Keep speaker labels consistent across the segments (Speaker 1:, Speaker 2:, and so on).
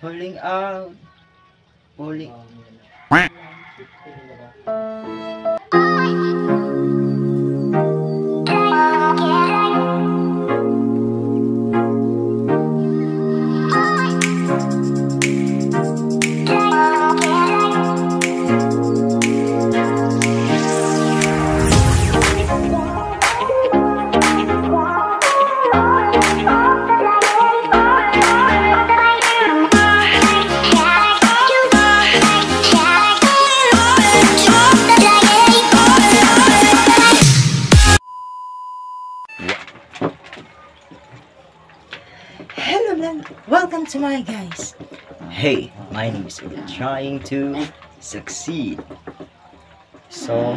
Speaker 1: Pulling out. Pulling.
Speaker 2: Hello, man. Welcome to my guys.
Speaker 1: Hey, my name is Will trying to succeed. So,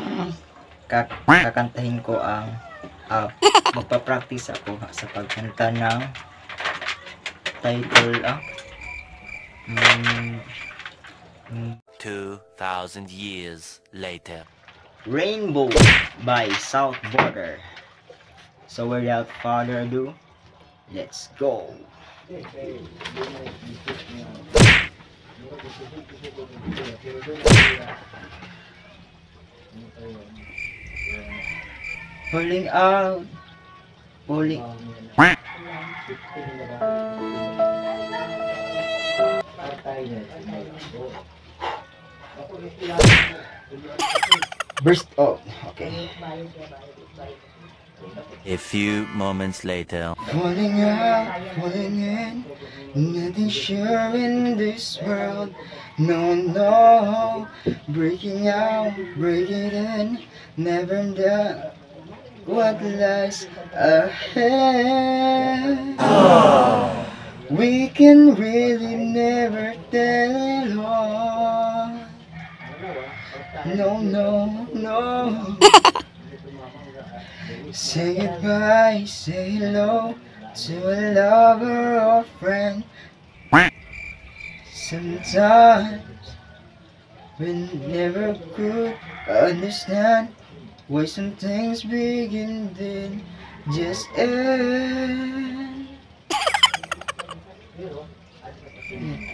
Speaker 1: kak kakantahin ko ang ah, magpa-practice ako sa pagkanta ng title ah. Mm, mm,
Speaker 3: 2,000 years later.
Speaker 1: Rainbow by South Border. So without further ado, let's go. Pulling out. Pulling. Burst. Oh, okay.
Speaker 3: A few moments later.
Speaker 1: Falling out, falling in, nothing sure in this world. No, no, breaking out, breaking in, never know what lies ahead. We can really never tell it all. No, no, no. Say goodbye, say hello to a lover or friend. Sometimes we never could understand why some things begin then just end.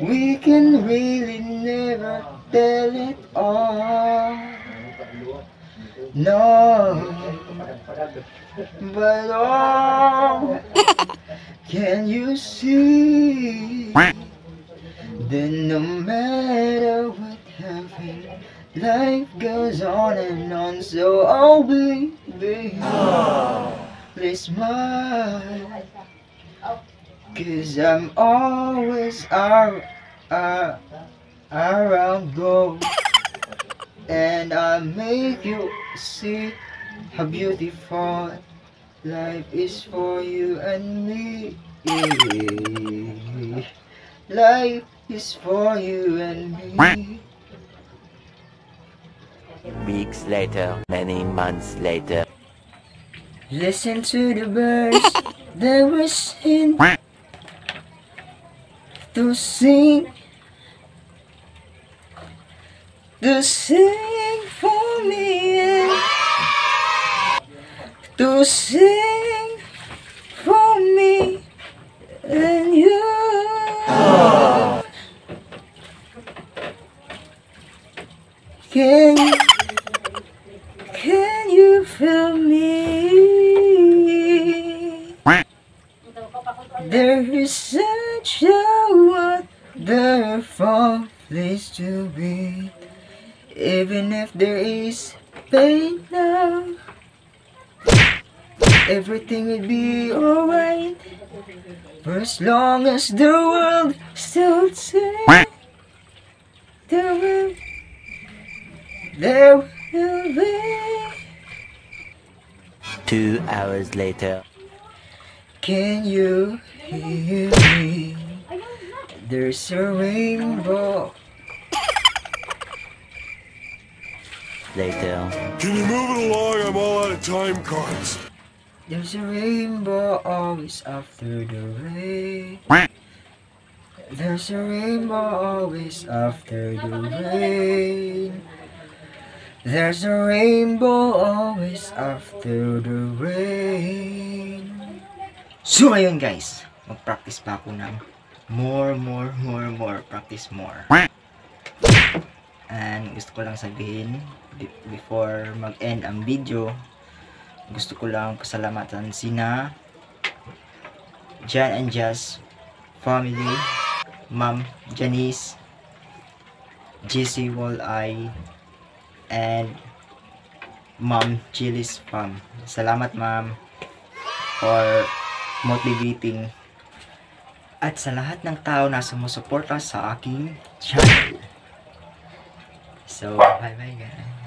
Speaker 1: We can really never tell it all. No, but oh, can you see? That no matter what happens, life goes on and on. So oh. Baby, please smile, cause I'm always ar- ar- around go. And I make you see how beautiful life is for you and me. Life is for you and me.
Speaker 3: Weeks later, many months later.
Speaker 1: Listen to the birds that were sing to sing. To sing for me. To sing for me and you. Can can you feel me? There is such a wonderful place to be even if there is pain now, everything will be alright. For as long as the world still turns, there will, there will be.
Speaker 3: Two hours later.
Speaker 1: Can you hear me? There's a rainbow
Speaker 3: Later.
Speaker 4: Can you move it along? I'm all out of time cards.
Speaker 1: There's a rainbow always after the rain. There's a rainbow always after the rain. There's a rainbow always after the rain. So ayun guys, mag-practice pa ako ng more, more, more, more. Practice more. And gusto ko lang sabihin, be- before mag-end ang video, gusto ko lang pasalamatan sina Jan and Jazz family, Ma'am Janice, JC Walleye, and Ma'am Chili's Fam. Salamat ma'am for motivating at sa lahat ng tao na sumusuporta sa aking channel. So, bye bye guys.